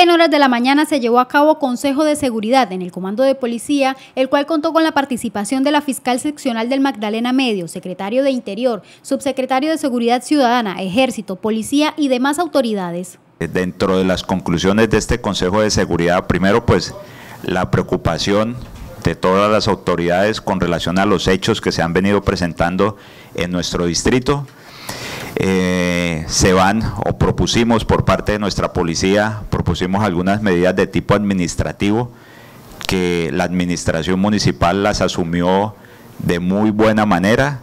En horas de la mañana se llevó a cabo Consejo de Seguridad en el Comando de Policía, el cual contó con la participación de la fiscal seccional del Magdalena Medio, secretario de Interior, subsecretario de Seguridad Ciudadana, Ejército, Policía y demás autoridades. Dentro de las conclusiones de este Consejo de Seguridad, primero pues la preocupación de todas las autoridades con relación a los hechos que se han venido presentando en nuestro distrito. Eh, se van o propusimos por parte de nuestra policía, propusimos algunas medidas de tipo administrativo que la administración municipal las asumió de muy buena manera,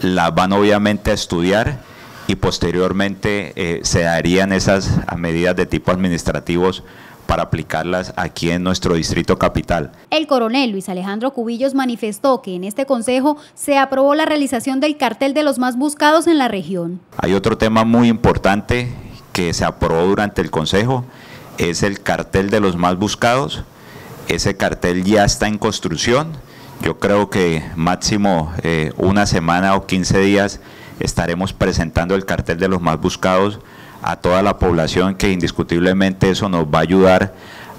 las van obviamente a estudiar y posteriormente eh, se darían esas medidas de tipo administrativos para aplicarlas aquí en nuestro distrito capital. El coronel Luis Alejandro Cubillos manifestó que en este consejo se aprobó la realización del cartel de los más buscados en la región. Hay otro tema muy importante que se aprobó durante el consejo, es el cartel de los más buscados. Ese cartel ya está en construcción. Yo creo que máximo eh, una semana o 15 días estaremos presentando el cartel de los más buscados a toda la población que indiscutiblemente eso nos va a ayudar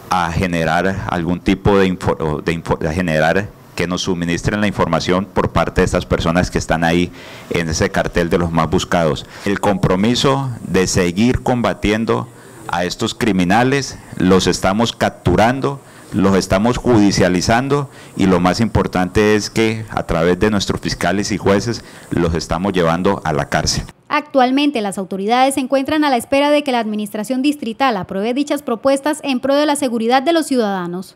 a generar algún tipo de, de, generar que nos suministren la información por parte de estas personas que están ahí en ese cartel de los más buscados. El compromiso de seguir combatiendo a estos criminales, los estamos capturando, los estamos judicializando y lo más importante es que a través de nuestros fiscales y jueces los estamos llevando a la cárcel. Actualmente las autoridades se encuentran a la espera de que la administración distrital apruebe dichas propuestas en pro de la seguridad de los ciudadanos.